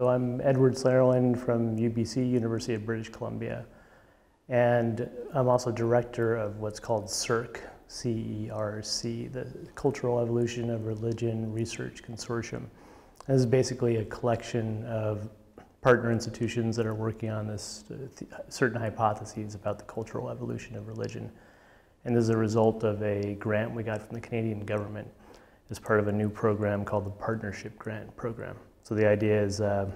So I'm Edward Slingerland from UBC, University of British Columbia. And I'm also director of what's called CERC, C-E-R-C, the Cultural Evolution of Religion Research Consortium. This is basically a collection of partner institutions that are working on this uh, certain hypotheses about the cultural evolution of religion. And this is a result of a grant we got from the Canadian government as part of a new program called the Partnership Grant Program. So the idea is uh,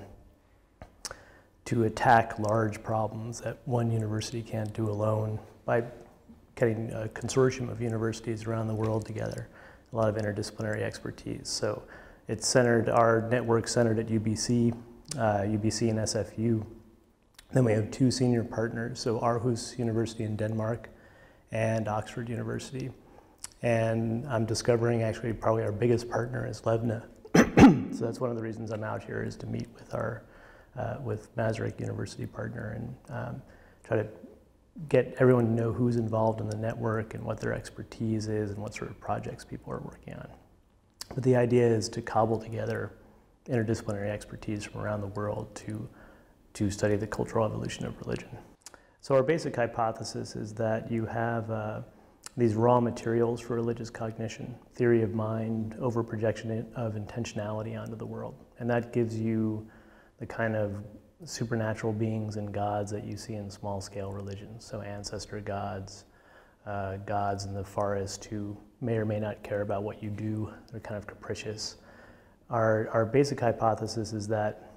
to attack large problems that one university can't do alone by getting a consortium of universities around the world together, a lot of interdisciplinary expertise. So it's centered, our network centered at UBC, uh, UBC and SFU. Then we have two senior partners, so Aarhus University in Denmark and Oxford University. And I'm discovering actually probably our biggest partner is Levyna. So that's one of the reasons I'm out here is to meet with our uh, with Masaryk University partner and um, try to get everyone to know who's involved in the network and what their expertise is and what sort of projects people are working on. But the idea is to cobble together interdisciplinary expertise from around the world to, to study the cultural evolution of religion. So our basic hypothesis is that you have uh, these raw materials for religious cognition, theory of mind, overprojection of intentionality onto the world. And that gives you the kind of supernatural beings and gods that you see in small scale religions. So ancestor gods, uh, gods in the forest who may or may not care about what you do. They're kind of capricious. Our, our basic hypothesis is that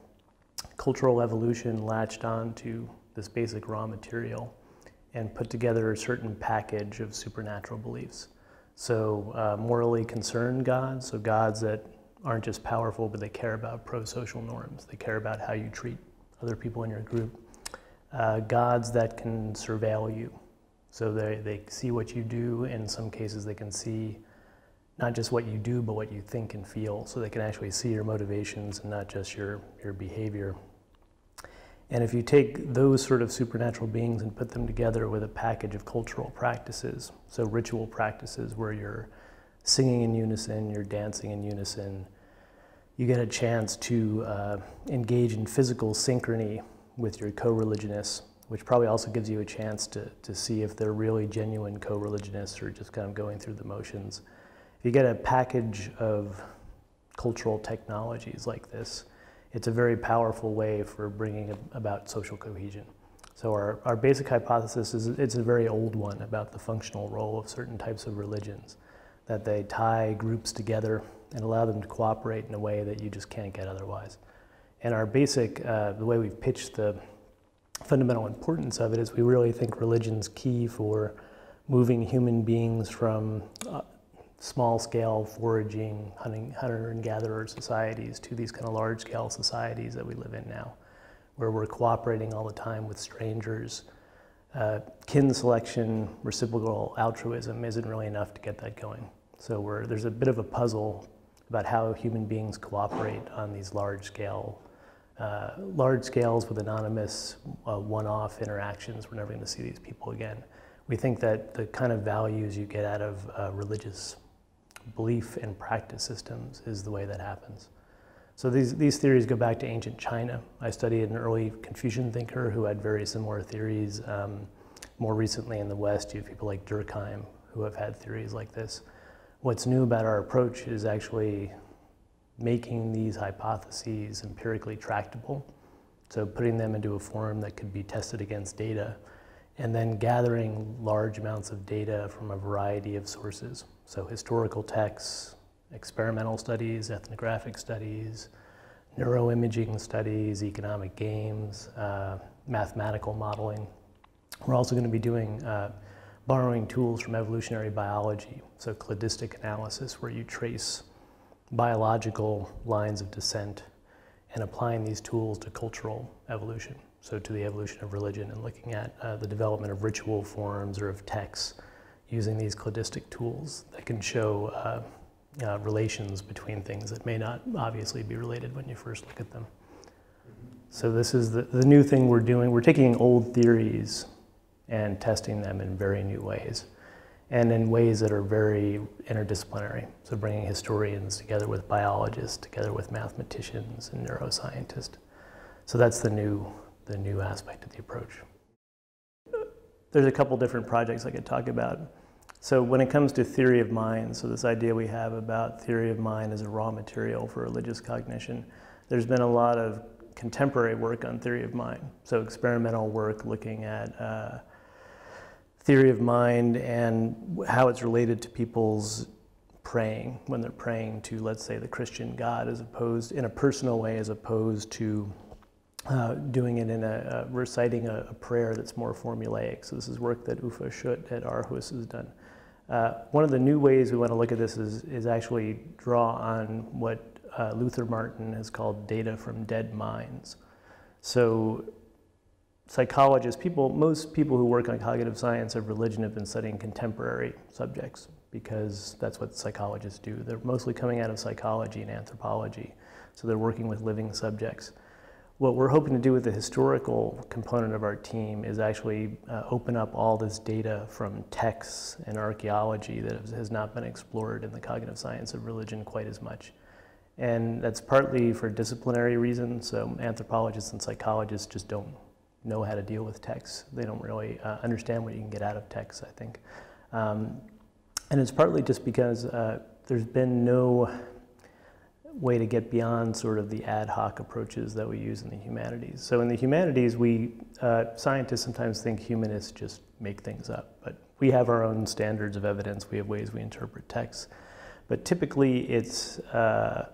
cultural evolution latched on to this basic raw material and put together a certain package of supernatural beliefs. So uh, morally concerned gods, so gods that aren't just powerful, but they care about pro-social norms. They care about how you treat other people in your group. Uh, gods that can surveil you. So they, they see what you do. In some cases, they can see not just what you do, but what you think and feel. So they can actually see your motivations and not just your, your behavior. And if you take those sort of supernatural beings and put them together with a package of cultural practices, so ritual practices where you're singing in unison, you're dancing in unison, you get a chance to uh, engage in physical synchrony with your co-religionists, which probably also gives you a chance to, to see if they're really genuine co-religionists or just kind of going through the motions. If you get a package of cultural technologies like this, it's a very powerful way for bringing about social cohesion. So our, our basic hypothesis is it's a very old one about the functional role of certain types of religions, that they tie groups together and allow them to cooperate in a way that you just can't get otherwise. And our basic, uh, the way we've pitched the fundamental importance of it is we really think religion's key for moving human beings from uh, small scale foraging, hunting, hunter and gatherer societies to these kind of large scale societies that we live in now, where we're cooperating all the time with strangers. Uh, kin selection, reciprocal altruism isn't really enough to get that going. So there's a bit of a puzzle about how human beings cooperate on these large scale, uh, large scales with anonymous uh, one-off interactions. We're never going to see these people again. We think that the kind of values you get out of uh, religious belief and practice systems is the way that happens. So these, these theories go back to ancient China. I studied an early Confucian thinker who had very similar theories. Um, more recently in the West, you have people like Durkheim who have had theories like this. What's new about our approach is actually making these hypotheses empirically tractable. So putting them into a form that could be tested against data and then gathering large amounts of data from a variety of sources. So historical texts, experimental studies, ethnographic studies, neuroimaging studies, economic games, uh, mathematical modeling. We're also going to be doing uh, borrowing tools from evolutionary biology, so cladistic analysis, where you trace biological lines of descent and applying these tools to cultural evolution, so to the evolution of religion and looking at uh, the development of ritual forms or of texts using these cladistic tools that can show uh, uh, relations between things that may not obviously be related when you first look at them. So this is the, the new thing we're doing. We're taking old theories and testing them in very new ways and in ways that are very interdisciplinary. So bringing historians together with biologists, together with mathematicians and neuroscientists So that's the new, the new aspect of the approach. There's a couple different projects I could talk about. So when it comes to theory of mind, so this idea we have about theory of mind as a raw material for religious cognition, there's been a lot of contemporary work on theory of mind. So experimental work looking at uh, theory of mind and how it's related to people's praying when they're praying to, let's say, the Christian God, as opposed in a personal way, as opposed to uh, doing it in a, uh, reciting a, a, prayer that's more formulaic. So this is work that Uffe Schjødt at Aarhus has done. Uh, one of the new ways we want to look at this is, is actually draw on what uh, Luther Martin has called data from dead minds. So psychologists, people, most people who work on cognitive science of religion have been studying contemporary subjects because that's what psychologists do. They're mostly coming out of psychology and anthropology. So they're working with living subjects. What we're hoping to do with the historical component of our team is actually uh, open up all this data from texts and archaeology that has not been explored in the cognitive science of religion quite as much. And that's partly for disciplinary reasons. So anthropologists and psychologists just don't know how to deal with texts. They don't really uh, understand what you can get out of texts, I think. Um, and it's partly just because uh, there's been no way to get beyond sort of the ad hoc approaches that we use in the humanities. So in the humanities, we uh, scientists sometimes think humanists just make things up, but we have our own standards of evidence. We have ways we interpret texts, but typically it's uh,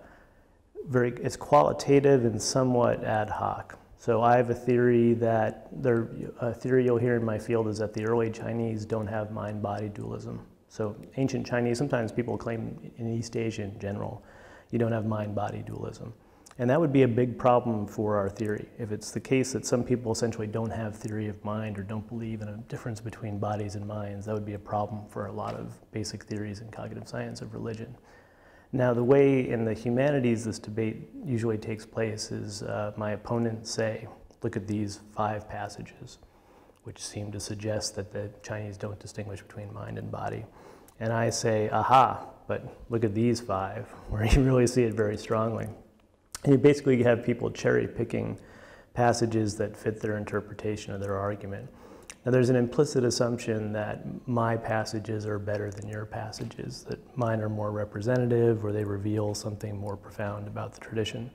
very it's qualitative and somewhat ad hoc. So I have a theory that there a theory you'll hear in my field is that the early Chinese don't have mind-body dualism. So ancient Chinese, sometimes people claim in East Asia in general you don't have mind-body dualism. And that would be a big problem for our theory. If it's the case that some people essentially don't have theory of mind or don't believe in a difference between bodies and minds, that would be a problem for a lot of basic theories in cognitive science of religion. Now, the way in the humanities this debate usually takes place is uh, my opponents say, look at these five passages, which seem to suggest that the Chinese don't distinguish between mind and body. And I say, aha, but look at these five, where you really see it very strongly. And you basically have people cherry picking passages that fit their interpretation of their argument. Now, there's an implicit assumption that my passages are better than your passages, that mine are more representative or they reveal something more profound about the tradition.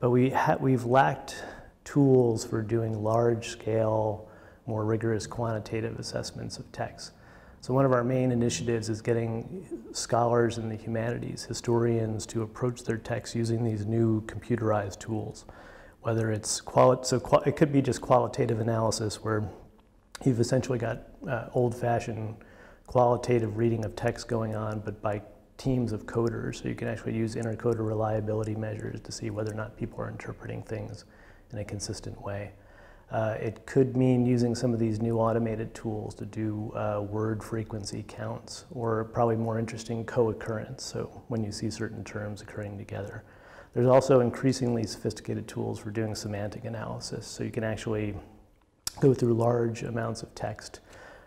But we we've lacked tools for doing large scale, more rigorous quantitative assessments of texts. So one of our main initiatives is getting scholars in the humanities, historians, to approach their texts using these new computerized tools. Whether it's quali- so qual- it could be just qualitative analysis where you've essentially got uh, old-fashioned qualitative reading of text going on, but by teams of coders. So you can actually use intercoder reliability measures to see whether or not people are interpreting things in a consistent way. Uh, it could mean using some of these new automated tools to do uh, word frequency counts, or probably more interesting, co-occurrence, so when you see certain terms occurring together. There's also increasingly sophisticated tools for doing semantic analysis, so you can actually go through large amounts of text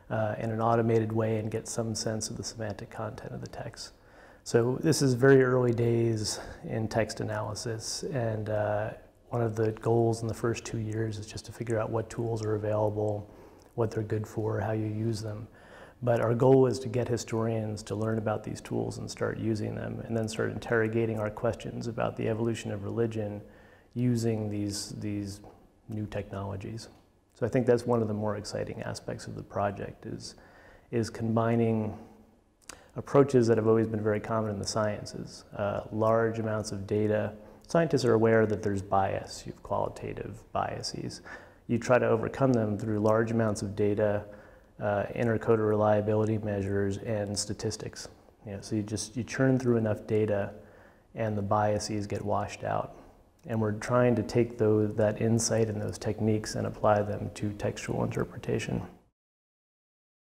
uh, in an automated way and get some sense of the semantic content of the text. So this is very early days in text analysis, and uh, one of the goals in the first two years is just to figure out what tools are available, what they're good for, how you use them. But our goal is to get historians to learn about these tools and start using them, and then start interrogating our questions about the evolution of religion using these, these new technologies. So I think that's one of the more exciting aspects of the project is, is combining approaches that have always been very common in the sciences, uh, large amounts of data, Scientists are aware that there's bias, you have qualitative biases. You try to overcome them through large amounts of data, uh, intercoder reliability measures, and statistics. You know, so you just you churn through enough data, and the biases get washed out. And we're trying to take those, that insight and those techniques and apply them to textual interpretation.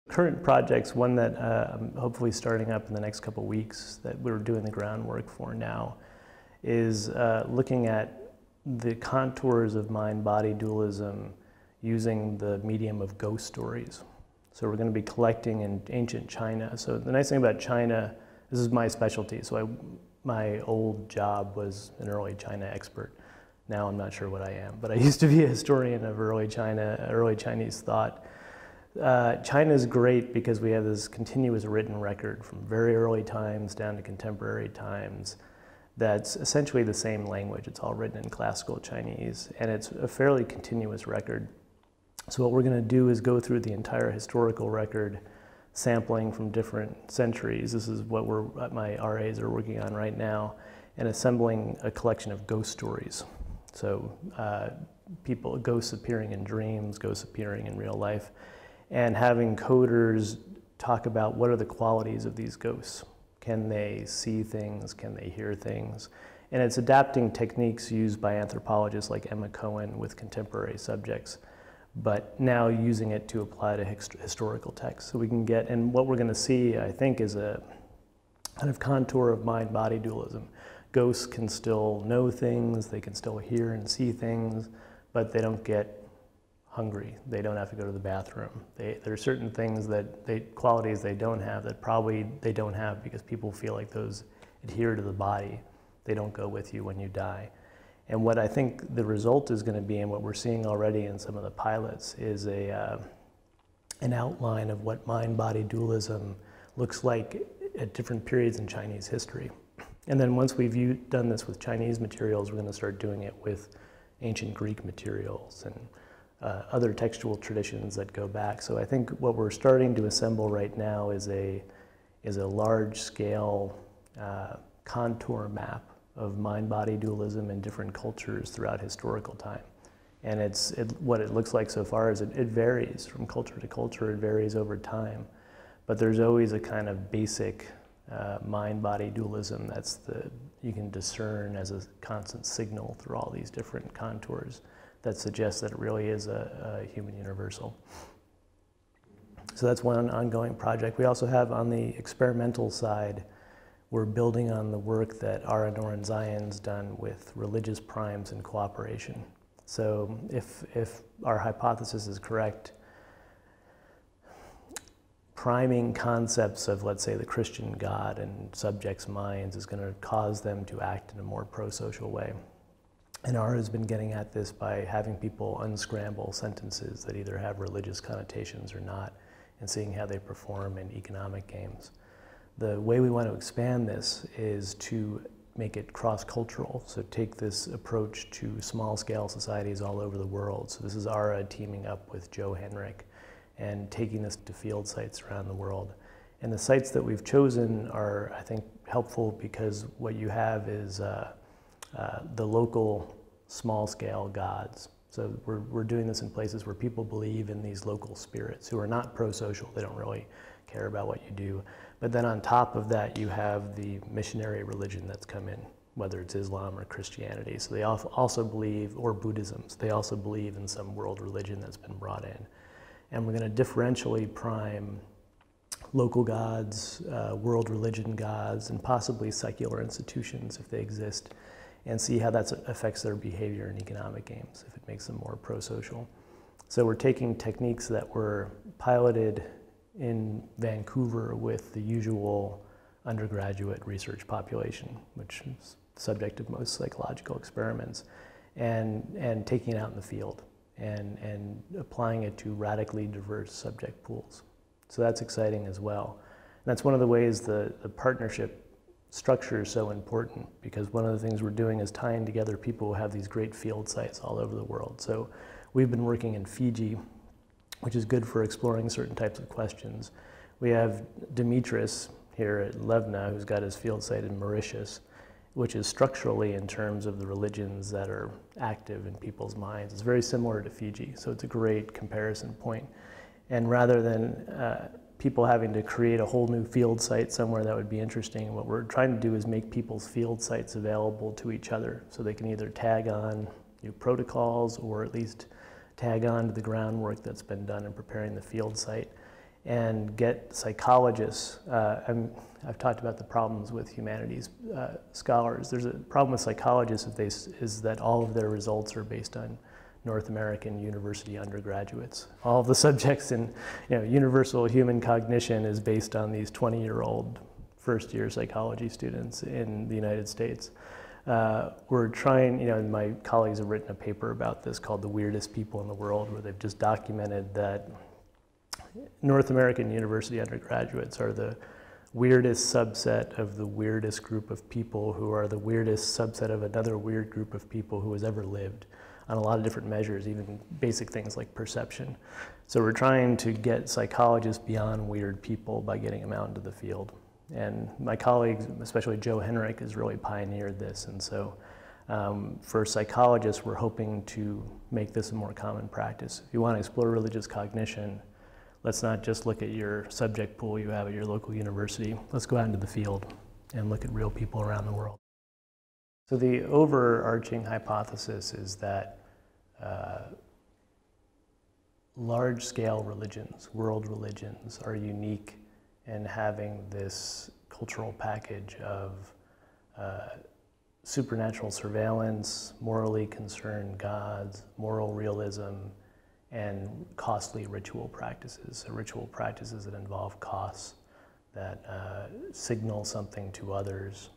Current projects, one that uh, I'm hopefully starting up in the next couple weeks that we're doing the groundwork for now, is uh, looking at the contours of mind-body dualism using the medium of ghost stories. So we're going to be collecting in ancient China. So the nice thing about China, this is my specialty. So I, my old job was an early China expert. Now I'm not sure what I am, but I used to be a historian of early China, early Chinese thought. Uh, China is great because we have this continuous written record from very early times down to contemporary times that's essentially the same language. It's all written in classical Chinese, and it's a fairly continuous record. So what we're going to do is go through the entire historical record, sampling from different centuries. This is what we're, my RAs are working on right now, and assembling a collection of ghost stories. So uh, people, ghosts appearing in dreams, ghosts appearing in real life, and having coders talk about what are the qualities of these ghosts. Can they see things? Can they hear things? And it's adapting techniques used by anthropologists like Emma Cohen with contemporary subjects, but now using it to apply to historical texts. So we can get, and what we're going to see, I think, is a kind of contour of mind-body dualism. Ghosts can still know things, they can still hear and see things, but they don't get hungry. They don't have to go to the bathroom. They, there are certain things that they, qualities they don't have that probably they don't have because people feel like those adhere to the body. They don't go with you when you die. And what I think the result is going to be, and what we're seeing already in some of the pilots, is a, uh, an outline of what mind-body dualism looks like at different periods in Chinese history. And then once we've done this with Chinese materials, we're going to start doing it with ancient Greek materials and uh, other textual traditions that go back. So I think what we're starting to assemble right now is a, is a large scale uh, contour map of mind-body dualism in different cultures throughout historical time. And it's, it, what it looks like so far is it, it varies from culture to culture, it varies over time. But there's always a kind of basic uh, mind-body dualism that's the, you can discern as a constant signal through all these different contours that suggests that it really is a, a human universal. So that's one ongoing project. We also have on the experimental side, we're building on the work that Ara Norenzayan's done with religious primes and cooperation. So if, if our hypothesis is correct, priming concepts of, let's say, the Christian God and subjects' minds is going to cause them to act in a more pro-social way. And Ara has been getting at this by having people unscramble sentences that either have religious connotations or not, and seeing how they perform in economic games. The way we want to expand this is to make it cross-cultural, so take this approach to small-scale societies all over the world. So this is Ara teaming up with Joe Henrich and taking this to field sites around the world. And the sites that we've chosen are, I think, helpful because what you have is uh, uh, the local small scale gods. So we're, we're doing this in places where people believe in these local spirits who are not pro-social. They don't really care about what you do. But then on top of that, you have the missionary religion that's come in, whether it's Islam or Christianity. So they also believe, or Buddhism, so they also believe in some world religion that's been brought in. And we're going to differentially prime local gods, uh, world religion gods, and possibly secular institutions if they exist and see how that affects their behavior in economic games, if it makes them more pro-social. So we're taking techniques that were piloted in Vancouver with the usual undergraduate research population, which is subject of most psychological experiments, and, and taking it out in the field and, and applying it to radically diverse subject pools. So that's exciting as well. And that's one of the ways the, the partnership structure is so important because one of the things we're doing is tying together people who have these great field sites all over the world. So we've been working in Fiji, which is good for exploring certain types of questions. We have Dimitris here at Levyna, who's got his field site in Mauritius, which is structurally in terms of the religions that are active in people's minds. It's very similar to Fiji, so it's a great comparison point. And rather than uh, people having to create a whole new field site somewhere that would be interesting. What we're trying to do is make people's field sites available to each other so they can either tag on new protocols or at least tag on to the groundwork that's been done in preparing the field site and get psychologists. Uh, i have talked about the problems with humanities uh, scholars. There's a problem with psychologists if they, is that all of their results are based on North American university undergraduates. All the subjects in you know, universal human cognition is based on these 20-year-old first-year psychology students in the United States. uh, we're trying, you know, and my colleagues have written a paper about this called The Weirdest People in the World, where they've just documented that North American university undergraduates are the weirdest subset of the weirdest group of people who are the weirdest subset of another weird group of people who has ever lived on a lot of different measures, even basic things like perception. So we're trying to get psychologists beyond weird people by getting them out into the field. And my colleagues, especially Joe Henrich, has really pioneered this. And so um, for psychologists, we're hoping to make this a more common practice. If you want to explore religious cognition, let's not just look at your subject pool you have at your local university. Let's go out into the field and look at real people around the world. So the overarching hypothesis is that uh, large-scale religions, world religions, are unique in having this cultural package of uh, supernatural surveillance, morally concerned gods, moral realism, and costly ritual practices. So ritual practices that involve costs, that uh, signal something to others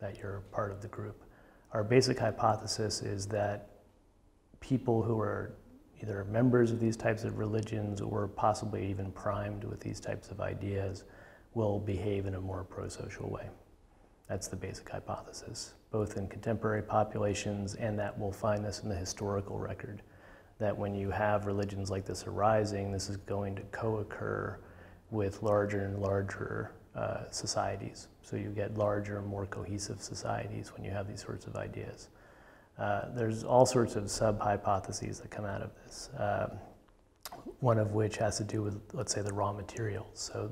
that you're part of the group. Our basic hypothesis is that people who are either members of these types of religions or possibly even primed with these types of ideas will behave in a more pro-social way. That's the basic hypothesis, both in contemporary populations and that we'll find this in the historical record, that when you have religions like this arising, this is going to co-occur with larger and larger uh, societies. So you get larger, more cohesive societies when you have these sorts of ideas. Uh, there's all sorts of sub-hypotheses that come out of this, uh, one of which has to do with, let's say, the raw materials. So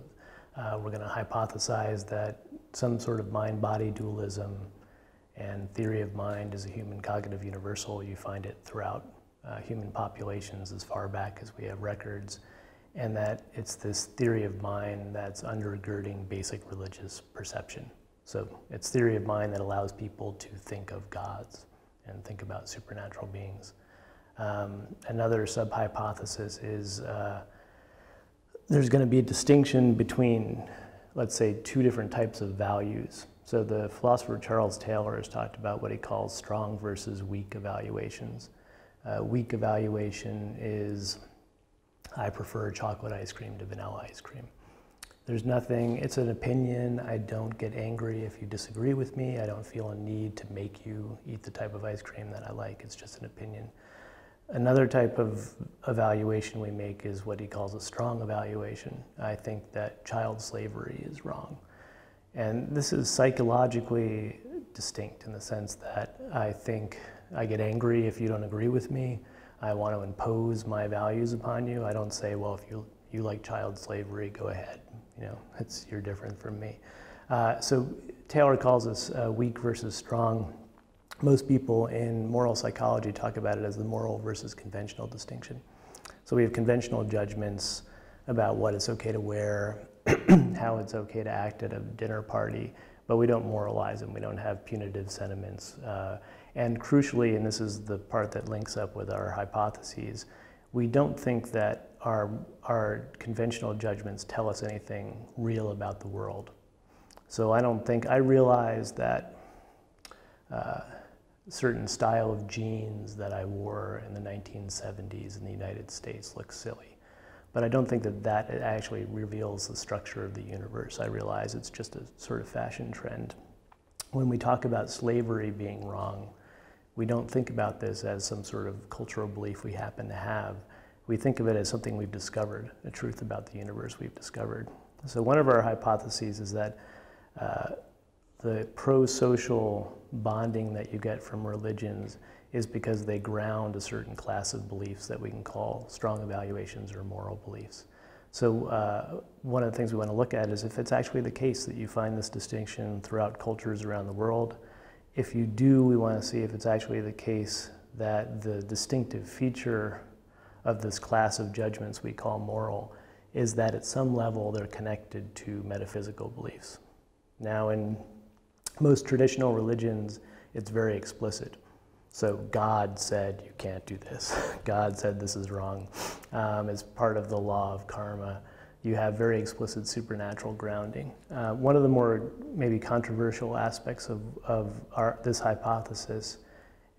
uh, we're going to hypothesize that some sort of mind-body dualism and theory of mind is a human cognitive universal. You find it throughout uh, human populations as far back as we have records, and that it's this theory of mind that's undergirding basic religious perception. So it's theory of mind that allows people to think of gods and think about supernatural beings. Um, another sub-hypothesis is uh, there's going to be a distinction between, let's say, two different types of values. So the philosopher Charles Taylor has talked about what he calls strong versus weak evaluations. Uh, weak evaluation is, I prefer chocolate ice cream to vanilla ice cream. There's nothing, it's an opinion. I don't get angry if you disagree with me. I don't feel a need to make you eat the type of ice cream that I like. It's just an opinion. Another type of evaluation we make is what he calls a strong evaluation. I think that child slavery is wrong. And this is psychologically distinct in the sense that I think I get angry if you don't agree with me. I want to impose my values upon you. I don't say, well, if you, you like child slavery, go ahead you know, it's, you're different from me. Uh, so Taylor calls this uh, weak versus strong. Most people in moral psychology talk about it as the moral versus conventional distinction. So we have conventional judgments about what it's okay to wear, how it's okay to act at a dinner party, but we don't moralize them. We don't have punitive sentiments. Uh, and crucially, and this is the part that links up with our hypotheses, we don't think that our, our conventional judgments tell us anything real about the world. So I don't think, I realize that uh, certain style of jeans that I wore in the 1970s in the United States look silly. But I don't think that that actually reveals the structure of the universe. I realize it's just a sort of fashion trend. When we talk about slavery being wrong, we don't think about this as some sort of cultural belief we happen to have. We think of it as something we've discovered, a truth about the universe we've discovered. So one of our hypotheses is that uh, the pro-social bonding that you get from religions is because they ground a certain class of beliefs that we can call strong evaluations or moral beliefs. So uh, one of the things we want to look at is if it's actually the case that you find this distinction throughout cultures around the world, if you do, we want to see if it's actually the case that the distinctive feature of this class of judgments we call moral is that at some level they're connected to metaphysical beliefs. Now, in most traditional religions, it's very explicit. So God said you can't do this. God said this is wrong. Um, as part of the law of karma, you have very explicit supernatural grounding. Uh, one of the more maybe controversial aspects of, of our, this hypothesis,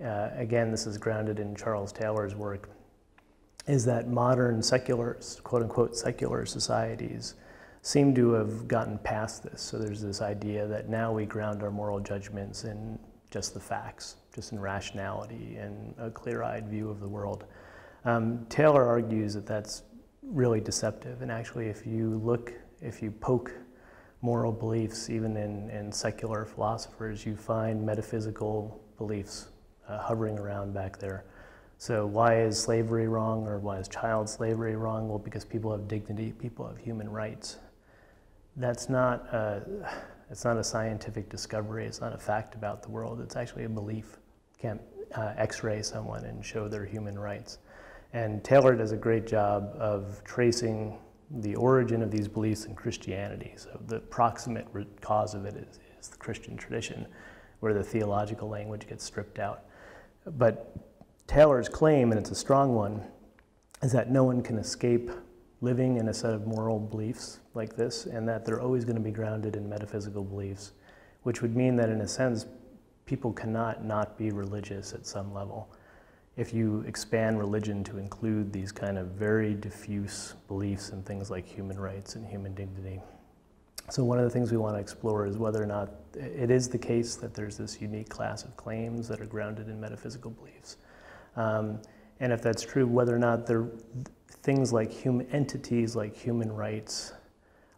uh, again, this is grounded in Charles Taylor's work, is that modern secular, quote unquote, secular societies seem to have gotten past this. So there's this idea that now we ground our moral judgments in just the facts, just in rationality and a clear eyed view of the world. Um, Taylor argues that that's really deceptive. And actually, if you look, if you poke moral beliefs, even in, in secular philosophers, you find metaphysical beliefs uh, hovering around back there. So, why is slavery wrong or why is child slavery wrong? Well, because people have dignity, people have human rights. That's not a, it's not a scientific discovery, it's not a fact about the world, it's actually a belief. You can't uh, x ray someone and show their human rights. And Taylor does a great job of tracing the origin of these beliefs in Christianity. So the proximate cause of it is, is the Christian tradition, where the theological language gets stripped out. But Taylor's claim, and it's a strong one, is that no one can escape living in a set of moral beliefs like this, and that they're always going to be grounded in metaphysical beliefs, which would mean that, in a sense, people cannot not be religious at some level if you expand religion to include these kind of very diffuse beliefs in things like human rights and human dignity. So one of the things we want to explore is whether or not it is the case that there's this unique class of claims that are grounded in metaphysical beliefs. Um, and if that's true, whether or not there, things like human entities like human rights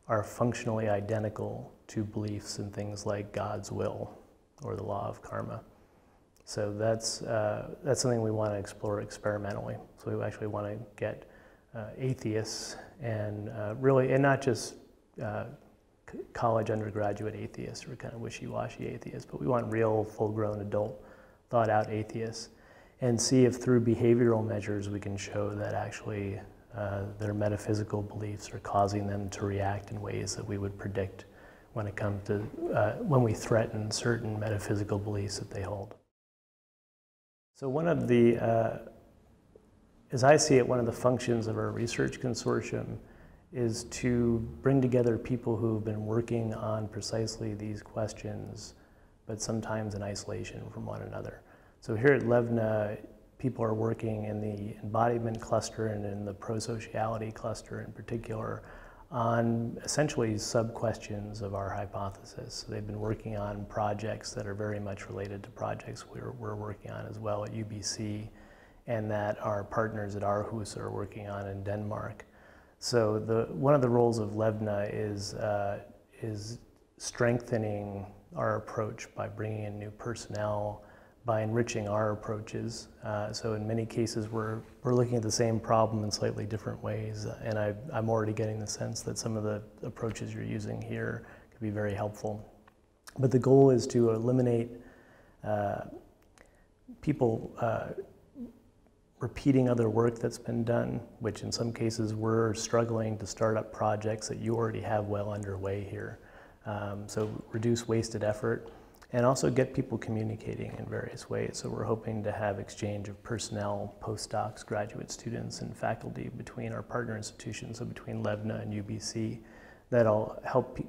are functionally identical to beliefs in things like God's will or the law of karma. So that's, uh, that's something we want to explore experimentally. So we actually want to get uh, atheists and uh, really, and not just uh, college undergraduate atheists or kind of wishy-washy atheists, but we want real full-grown adult thought-out atheists and see if through behavioral measures we can show that actually uh, their metaphysical beliefs are causing them to react in ways that we would predict when it comes to uh, when we threaten certain metaphysical beliefs that they hold. So one of the, uh, as I see it, one of the functions of our research consortium is to bring together people who've been working on precisely these questions, but sometimes in isolation from one another. So here at Levyna, people are working in the embodiment cluster and in the pro-sociality cluster in particular on essentially sub-questions of our hypothesis. So they've been working on projects that are very much related to projects we're, we're working on as well at UBC and that our partners at Aarhus are working on in Denmark. So the, one of the roles of Levyna is, uh, is strengthening our approach by bringing in new personnel, by enriching our approaches. Uh, so in many cases, we're, we're looking at the same problem in slightly different ways. And I, I'm already getting the sense that some of the approaches you're using here could be very helpful. But the goal is to eliminate uh, people uh, repeating other work that's been done, which in some cases we're struggling to start up projects that you already have well underway here. Um, so reduce wasted effort and also get people communicating in various ways. So we're hoping to have exchange of personnel, postdocs, graduate students, and faculty between our partner institutions, so between Levyna and UBC, that'll help pe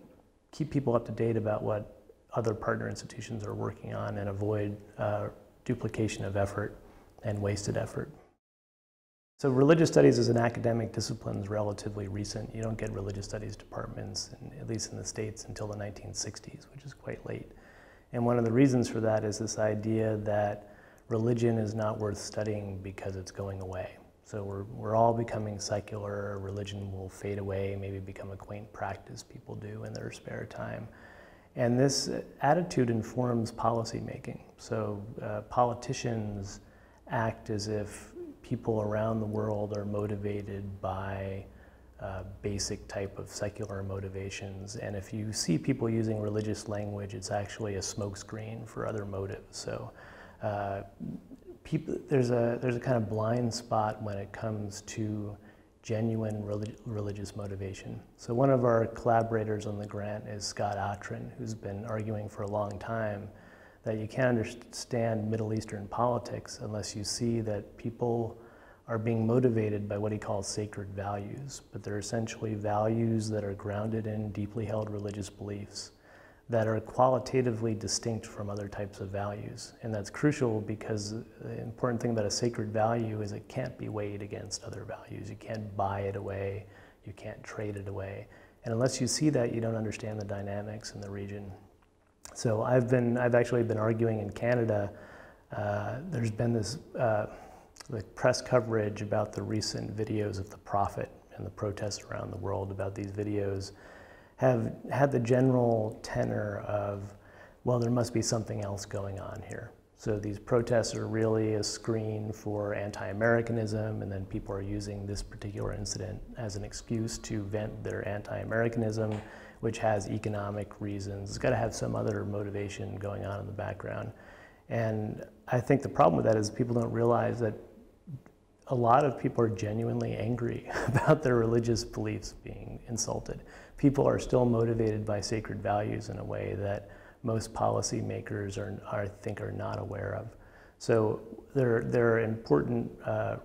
keep people up to date about what other partner institutions are working on and avoid uh, duplication of effort and wasted effort. So religious studies as an academic discipline is relatively recent. You don't get religious studies departments, in, at least in the States, until the 1960s, which is quite late. And one of the reasons for that is this idea that religion is not worth studying because it's going away. So we're, we're all becoming secular, religion will fade away, maybe become a quaint practice people do in their spare time. And this attitude informs policymaking. So uh, politicians act as if people around the world are motivated by uh, basic type of secular motivations. And if you see people using religious language, it's actually a smokescreen for other motives. So uh, people, there's, a, there's a kind of blind spot when it comes to genuine relig religious motivation. So one of our collaborators on the grant is Scott Atran, who's been arguing for a long time that you can't understand Middle Eastern politics unless you see that people are being motivated by what he calls sacred values, but they're essentially values that are grounded in deeply held religious beliefs that are qualitatively distinct from other types of values. And that's crucial because the important thing about a sacred value is it can't be weighed against other values. You can't buy it away, you can't trade it away. And unless you see that, you don't understand the dynamics in the region. So I've been, I've actually been arguing in Canada. Uh, there's been this uh, like press coverage about the recent videos of the Prophet and the protests around the world about these videos have had the general tenor of, well, there must be something else going on here. So these protests are really a screen for anti-Americanism, and then people are using this particular incident as an excuse to vent their anti-Americanism, which has economic reasons. It's got to have some other motivation going on in the background. And I think the problem with that is people don't realize that a lot of people are genuinely angry about their religious beliefs being insulted. People are still motivated by sacred values in a way that most policymakers are, are I think, are not aware of. So there, there are important, uh,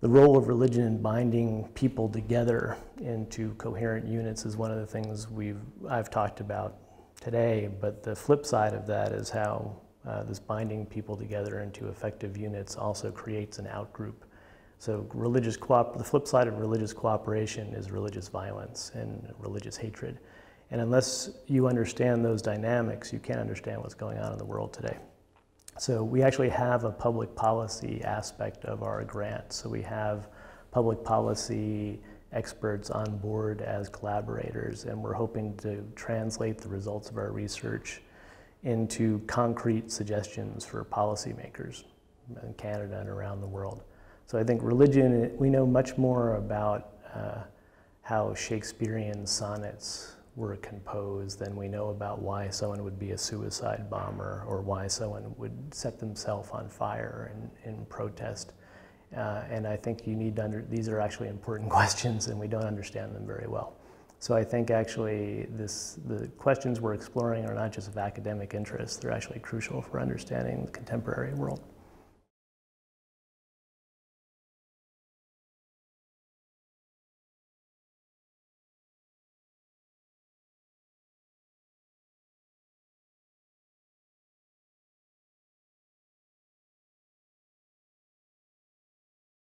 the role of religion in binding people together into coherent units is one of the things we've, I've talked about today, but the flip side of that is how uh, this binding people together into effective units also creates an outgroup. So religious the flip side of religious cooperation is religious violence and religious hatred. And unless you understand those dynamics, you can't understand what's going on in the world today. So we actually have a public policy aspect of our grant. So we have public policy experts on board as collaborators, and we're hoping to translate the results of our research into concrete suggestions for policymakers in Canada and around the world. So I think religion, we know much more about uh, how Shakespearean sonnets were composed than we know about why someone would be a suicide bomber or why someone would set themselves on fire in, in protest. Uh, and I think you need to under, these are actually important questions and we don't understand them very well. So I think actually this, the questions we're exploring are not just of academic interest, they're actually crucial for understanding the contemporary world.